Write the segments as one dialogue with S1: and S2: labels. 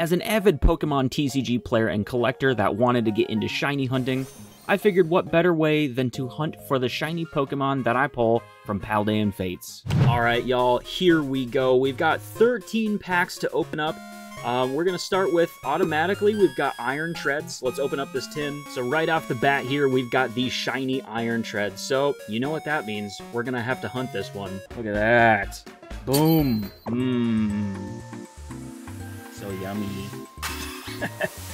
S1: As an avid Pokemon TCG player and collector that wanted to get into shiny hunting, I figured what better way than to hunt for the shiny Pokemon that I pull from Paldean Fates. Alright, y'all, here we go. We've got 13 packs to open up. Um, we're going to start with, automatically, we've got Iron Treads. Let's open up this tin. So right off the bat here, we've got these shiny Iron Treads. So, you know what that means. We're going to have to hunt this one. Look at that. Boom. Mmm. Yummy.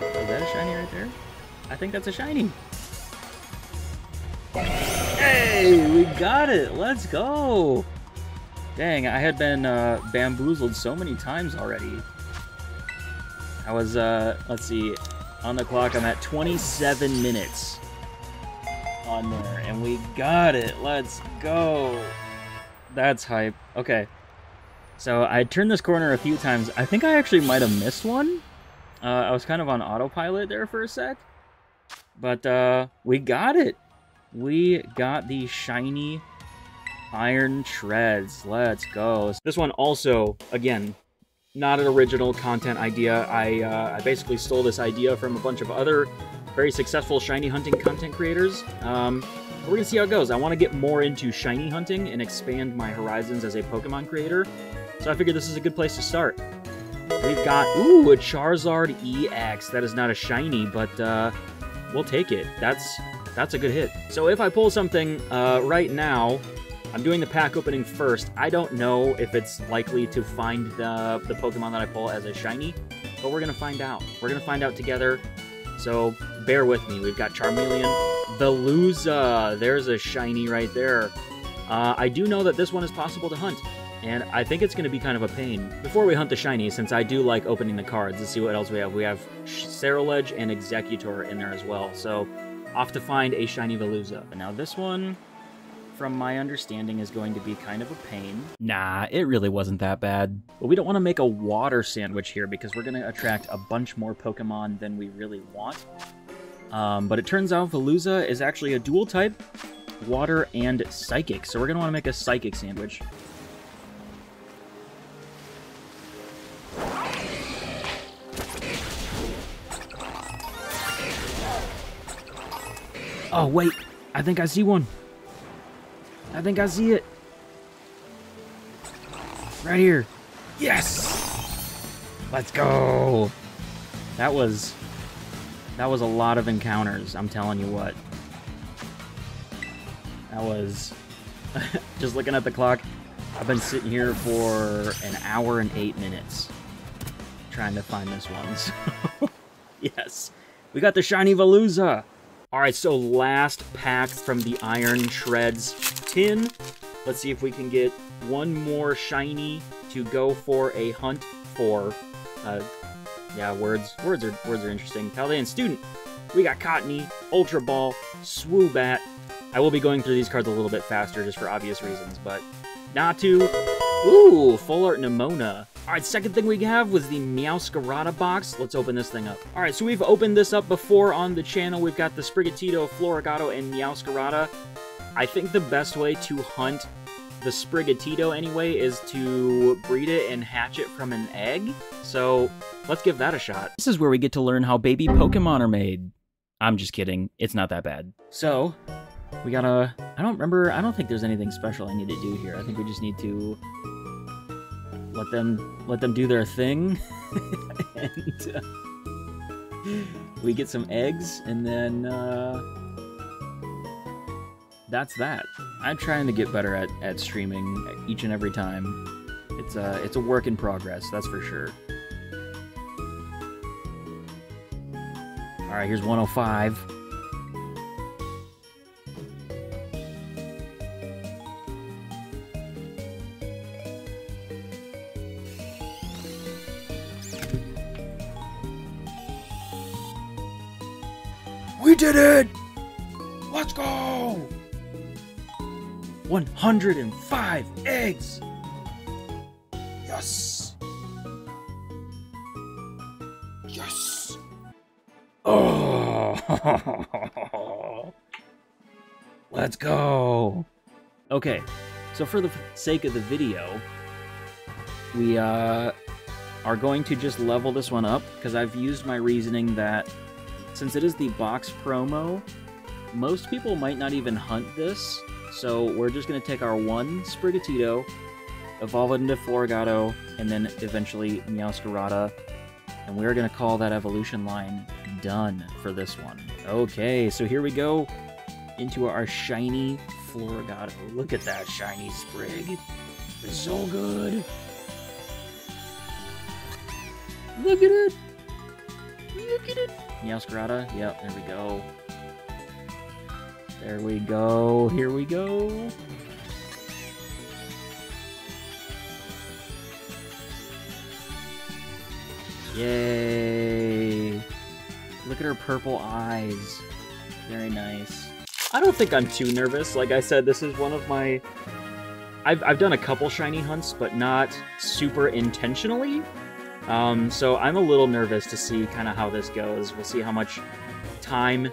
S1: Is that a shiny right there? I think that's a shiny. Hey, we got it. Let's go. Dang, I had been uh, bamboozled so many times already. I was, uh, let's see, on the clock, I'm at 27 minutes on there, and we got it. Let's go. That's hype. Okay. So I turned this corner a few times. I think I actually might have missed one. Uh, I was kind of on autopilot there for a sec. But uh, we got it. We got the shiny iron treads. Let's go. This one also, again, not an original content idea. I, uh, I basically stole this idea from a bunch of other very successful shiny hunting content creators. Um, we're to see how it goes. I want to get more into shiny hunting and expand my horizons as a Pokemon creator. So I figured this is a good place to start. We've got, ooh, a Charizard EX. That is not a shiny, but uh, we'll take it. That's that's a good hit. So if I pull something uh, right now, I'm doing the pack opening first. I don't know if it's likely to find the, the Pokemon that I pull as a shiny, but we're going to find out. We're going to find out together, so bear with me. We've got Charmeleon, Veluza. There's a shiny right there. Uh, I do know that this one is possible to hunt and I think it's going to be kind of a pain. Before we hunt the shiny, since I do like opening the cards, let's see what else we have. We have Ceruledge and Executor in there as well, so off to find a shiny Veluza. But now this one, from my understanding, is going to be kind of a pain. Nah, it really wasn't that bad. But we don't want to make a water sandwich here because we're going to attract a bunch more Pokemon than we really want. Um, but it turns out Veluza is actually a dual type, water and psychic, so we're going to want to make a psychic sandwich. Oh, wait. I think I see one. I think I see it. Right here. Yes! Let's go! That was... That was a lot of encounters, I'm telling you what. That was... Just looking at the clock, I've been sitting here for an hour and eight minutes trying to find this one. So, yes. We got the shiny Veluza! Alright, so last pack from the Iron Treads tin. Let's see if we can get one more shiny to go for a hunt for. Uh, yeah, words. Words are words are interesting. Paldean Student. We got Cottonee, Ultra Ball, Swoobat. I will be going through these cards a little bit faster just for obvious reasons, but Natu. Ooh, Full Art Nemona. Alright, second thing we have was the Meowscarada box. Let's open this thing up. Alright, so we've opened this up before on the channel. We've got the Sprigatito, Floragato, and Meowscarada. I think the best way to hunt the Sprigatito, anyway, is to breed it and hatch it from an egg. So, let's give that a shot. This is where we get to learn how baby Pokemon are made. I'm just kidding. It's not that bad. So, we gotta... I don't remember... I don't think there's anything special I need to do here. I think we just need to let them let them do their thing, and uh, we get some eggs, and then uh, that's that. I'm trying to get better at, at streaming each and every time. It's a it's a work in progress, that's for sure. All right, here's 105. We did it! Let's go! 105 eggs! Yes! Yes! Oh! Let's go! Okay, so for the sake of the video, we uh, are going to just level this one up, because I've used my reasoning that since it is the box promo, most people might not even hunt this, so we're just going to take our one Sprigatito, evolve it into Floragato, and then eventually Meowscarada, and we're going to call that evolution line done for this one. Okay, so here we go into our shiny Floragato. Look at that shiny sprig. It's so good. Look at it. Look at it. Meowscarada. Yep, there we go. There we go. Here we go. Yay. Look at her purple eyes. Very nice. I don't think I'm too nervous. Like I said, this is one of my... I've, I've done a couple shiny hunts, but not super intentionally. Um, so I'm a little nervous to see kind of how this goes. We'll see how much time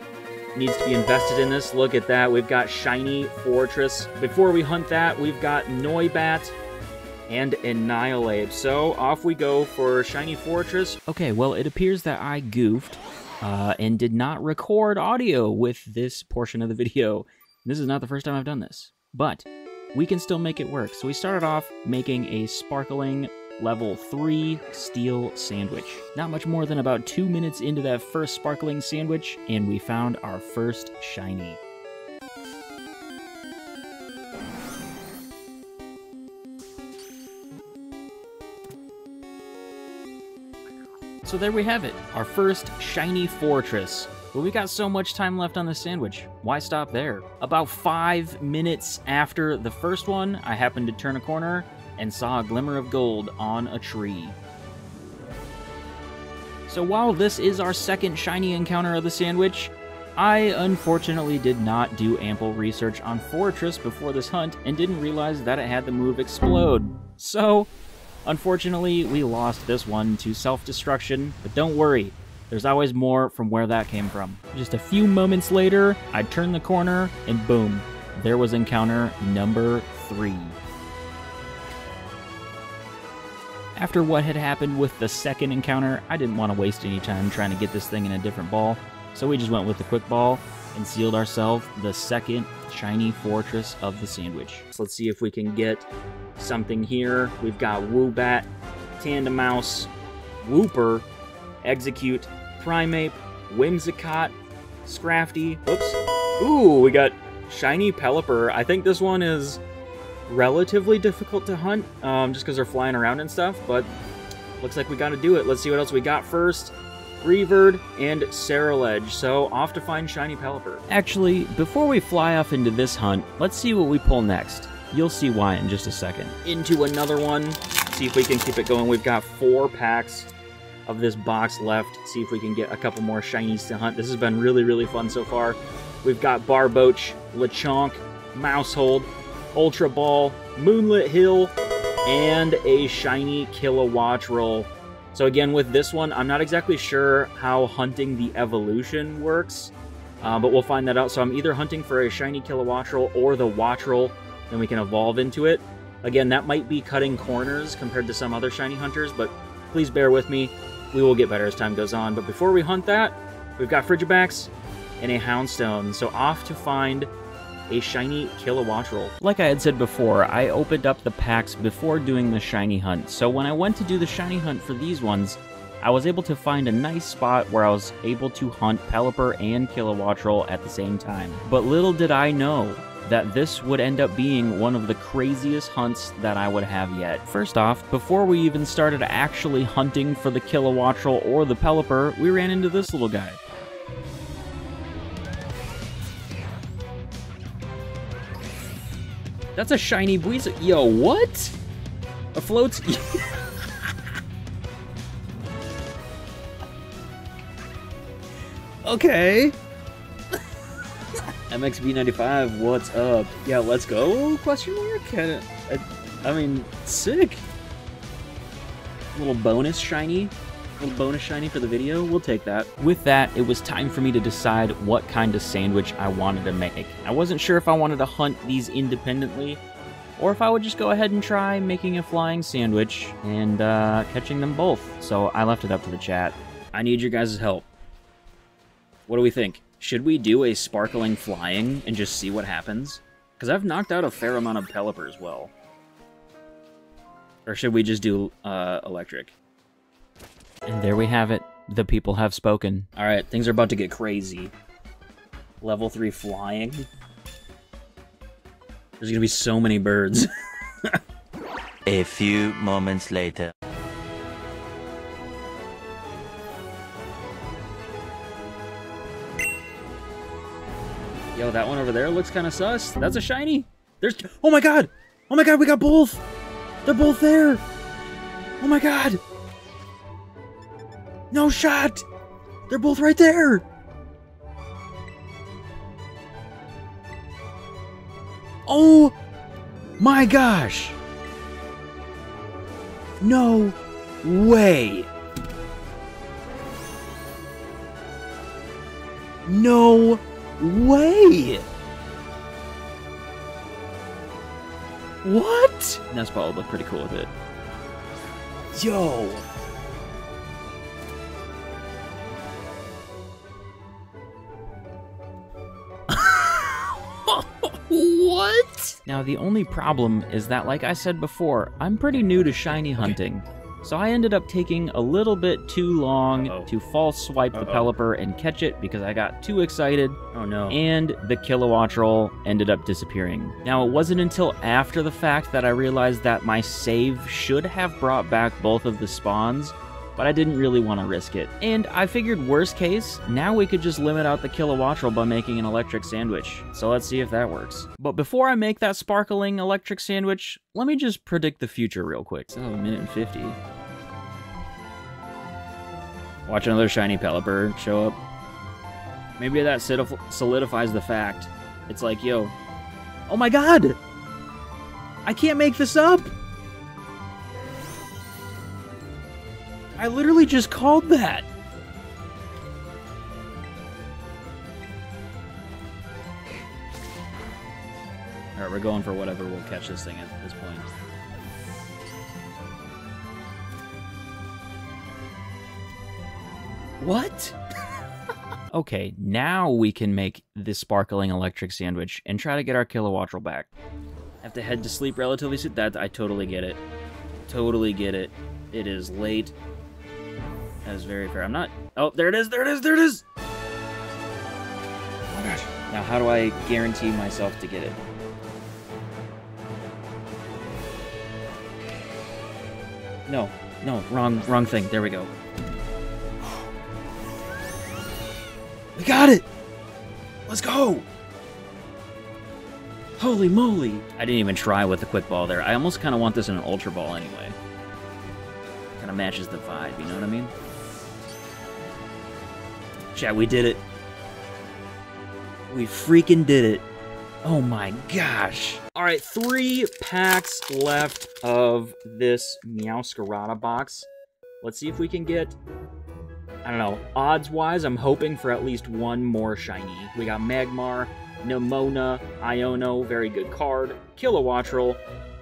S1: needs to be invested in this. Look at that. We've got Shiny Forretress. Before we hunt that, we've got Noibat and Annihilape. So off we go for Shiny Forretress. Okay, well, it appears that I goofed uh, and did not record audio with this portion of the video. This is not the first time I've done this, but we can still make it work. So we started off making a sparkling level 3 steel sandwich. Not much more than about 2 minutes into that first sparkling sandwich, and we found our first shiny. So there we have it, our first shiny forretress. But we got so much time left on the sandwich. Why stop there? About five minutes after the first one, I happened to turn a corner and saw a glimmer of gold on a tree. So while this is our second shiny encounter of the sandwich, I unfortunately did not do ample research on Forretress before this hunt and didn't realize that it had the move Explode. So, unfortunately, we lost this one to self-destruction, but don't worry, there's always more from where that came from. Just a few moments later, I turned the corner, and boom, there was encounter number three. After what had happened with the second encounter, I didn't want to waste any time trying to get this thing in a different ball, so we just went with the quick ball and sealed ourselves the second shiny forretress of the sandwich. So let's see if we can get something here. We've got Woobat, Tandemaus, Wooper, Execute, Primeape, Whimsicott, Scrafty. Oops. Ooh, we got Shiny Pelipper. I think this one is relatively difficult to hunt, um, just because they're flying around and stuff, but looks like we got to do it. Let's see what else we got first. Reavard and Ceruledge, so off to find Shiny Pelipper. Actually, before we fly off into this hunt, let's see what we pull next. You'll see why in just a second. Into another one, see if we can keep it going. We've got four packs of this box left. See if we can get a couple more shinies to hunt. This has been really, really fun so far. We've got Barboach, Lechonk, Maushold, Ultra Ball, Moonlit Hill, and a shiny Kilowattrel. So again, with this one, I'm not exactly sure how hunting the evolution works, uh, but we'll find that out. So I'm either hunting for a shiny Kilowattrel or the Wattrel, then we can evolve into it. Again, that might be cutting corners compared to some other shiny hunters, but please bear with me. We will get better as time goes on. But before we hunt that, we've got Frigibax and a Houndstone. So off to find a shiny Kilowattrel. Like I had said before, I opened up the packs before doing the shiny hunt, so when I went to do the shiny hunt for these ones, I was able to find a nice spot where I was able to hunt Pelipper and Kilowattrel at the same time. But little did I know that this would end up being one of the craziest hunts that I would have yet. First off, before we even started actually hunting for the Kilowattrel or the Pelipper, we ran into this little guy. That's a shiny Buizel. Yo, what? A floats. okay. MXB95, what's up? Yeah, let's go? Question mark? I, I, I mean, sick. Little bonus shiny bonus shiny for the video, we'll take that. With that, it was time for me to decide what kind of sandwich I wanted to make. I wasn't sure if I wanted to hunt these independently, or if I would just go ahead and try making a flying sandwich and uh, catching them both. So I left it up to the chat. I need your guys' help. What do we think? Should we do a sparkling flying and just see what happens? Because I've knocked out a fair amount of Pelipper as well. Or should we just do uh, electric? And there we have it. The people have spoken. Alright, things are about to get crazy. Level 3 flying. There's gonna be so many birds.
S2: A few moments later.
S1: Yo, that one over there looks kind of sus. That's a shiny. There's... Oh my god! Oh my god, we got both! They're both there! Oh my god! No shot! They're both right there! Oh my gosh! No way! No way! What? Nespal would look pretty cool with it. Yo! Now, the only problem is that, like I said before, I'm pretty new to shiny hunting. So I ended up taking a little bit too long
S3: Uh-oh.
S1: to false swipe the
S3: Uh-oh.
S1: Pelipper and catch it because I got too excited
S3: Oh no.
S1: and the Kilowattrel ended up disappearing. Now, it wasn't until after the fact that I realized that my save should have brought back both of the spawns, but I didn't really want to risk it. And I figured worst case, now we could just limit out the Kilowattrel by making an electric sandwich. So let's see if that works. But before I make that sparkling electric sandwich, let me just predict the future real quick. So, a minute and 50. Watch another shiny Pelipper show up. Maybe that solidifies the fact. It's like, yo, oh my god! I can't make this up! I literally just called that! Alright, we're going for whatever We'll catch this thing at this point. What? okay, now we can make this sparkling electric sandwich and try to get our kilowattrel back. Have to head to sleep relatively soon. That I totally get it. Totally get it. It is late. That is very fair. I'm not. Oh, there it is. There it is. There it is. Oh my gosh. Now, how do I guarantee myself to get it? No, no, wrong, wrong thing. There we go. We got it! Let's go! Holy moly! I didn't even try with the quick ball there. I almost kind of want this in an ultra ball anyway. Kind of matches the vibe, you know what I mean? Chat, we did it. We freaking did it. Oh my gosh. All right, three packs left of this Meowscarada box. Let's see if we can get I don't know. Odds wise, I'm hoping for at least one more shiny. We got Magmar, Nemona, Iono, very good card, Kilowattrel,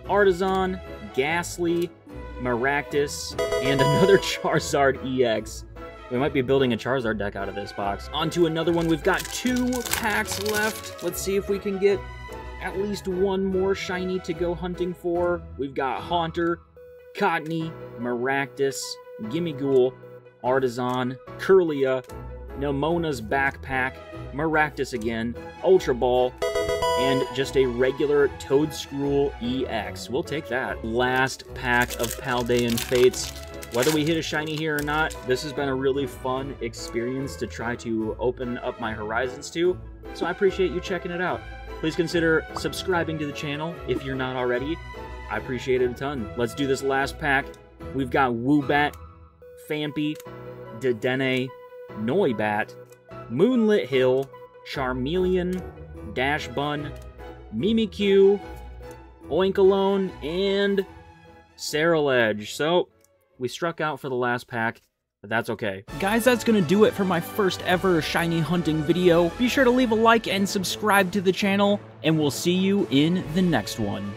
S1: Artazon, Gastly, Maractus, and another Charizard EX. We might be building a Charizard deck out of this box. On to another one. We've got two packs left. Let's see if we can get at least one more shiny to go hunting for. We've got Haunter, Cottonee, Maractus, Gimmighoul, Artazon, Kirlia, Nemona's Backpack, Maractus again, Ultra Ball, and just a regular Toedscruel EX. We'll take that. Last pack of Paldean Fates. Whether we hit a shiny here or not, this has been a really fun experience to try to open up my horizons to, so I appreciate you checking it out. Please consider subscribing to the channel if you're not already. I appreciate it a ton. Let's do this last pack. We've got Woobat, Fampy, Dedenne, Noibat, Moonlit Hill, Charmeleon, Dashbun, Mimikyu, Oinkologne, and Ceruledge. So, we struck out for the last pack. but that's okay. Guys, that's gonna do it for my first ever shiny hunting video. Be sure to leave a like and subscribe to the channel, and we'll see you in the next one.